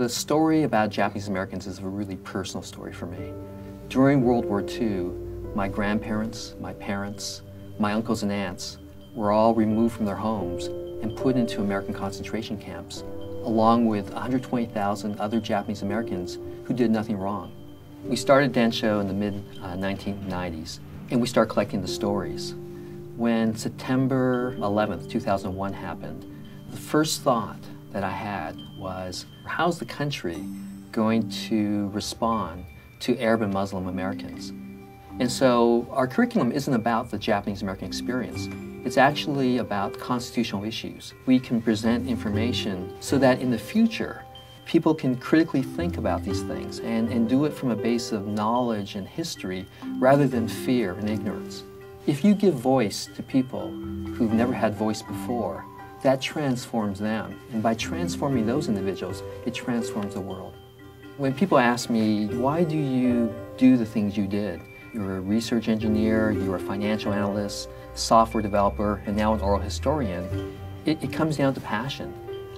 The story about Japanese Americans is a really personal story for me. During World War II, my grandparents, my parents, my uncles and aunts were all removed from their homes and put into American concentration camps, along with 120,000 other Japanese Americans who did nothing wrong. We started Densho in the mid uh, 1990s, and we started collecting the stories. When September 11th, 2001 happened, the first thought that I had was, how's the country going to respond to Arab and Muslim Americans? And so our curriculum isn't about the Japanese American experience. It's actually about constitutional issues. We can present information so that in the future, people can critically think about these things and, and do it from a base of knowledge and history rather than fear and ignorance. If you give voice to people who've never had voice before, that transforms them. And by transforming those individuals, it transforms the world. When people ask me, why do you do the things you did? You're a research engineer, you're a financial analyst, software developer, and now an oral historian. It, it comes down to passion.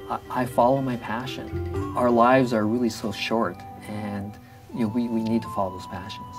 I, I, follow my passion. Our lives are really so short, and you know, we, we need to follow those passions.